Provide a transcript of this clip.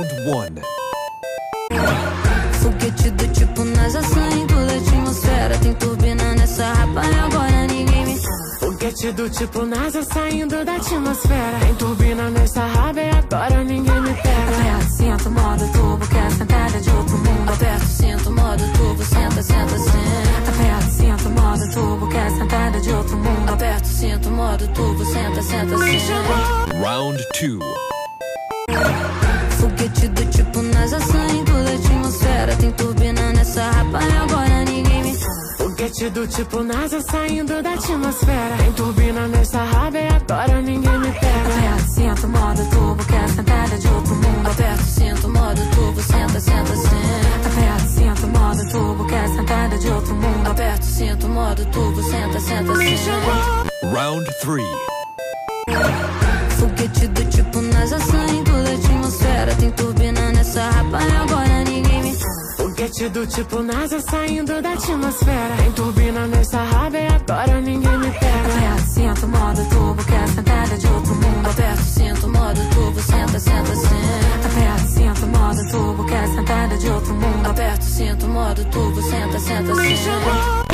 Round one. Foguete do tipo NASA sai toda é atmosfera. Tem turbina nessa rapa e agora ninguém me. Foguete do tipo NASA saindo da atmosfera. Tem turbina nessa raba e agora ninguém me pega. É Aperto, sinto, modo tubo, que essa cara de outro mundo. Aperto, sinto, modo tubo, senta, senta, senta. É Aperto, sinto, modo tubo, que essa cara de outro mundo. Aperto, sinto, modo tubo, senta, senta, senta. Round 2 Foguete do tipo NASA saindo da atmosfera. Tem turbina nessa raba e agora ninguém me pega. Aperta, cinto, modo turbo, quer sentada de outro mundo Aperta o cinto, modo turbo, senta, senta, senta Aperta o cinto, modo turbo, quer sentada de outro mundo Aperta o cinto, modo turbo, senta, senta, senta Round three. Foguete do tipo NASA saindo Do tipo NASA saindo da atmosfera. Tem turbina nessa raba e agora ninguém me pega. Aperta o cinto, modo turbo, quer sentada de outro mundo. Aperta o cinto, modo turbo, senta, senta, senta. Aperta o cinto, modo turbo, quer sentada de outro mundo. Aperta o cinto, modo turbo, senta, senta, senta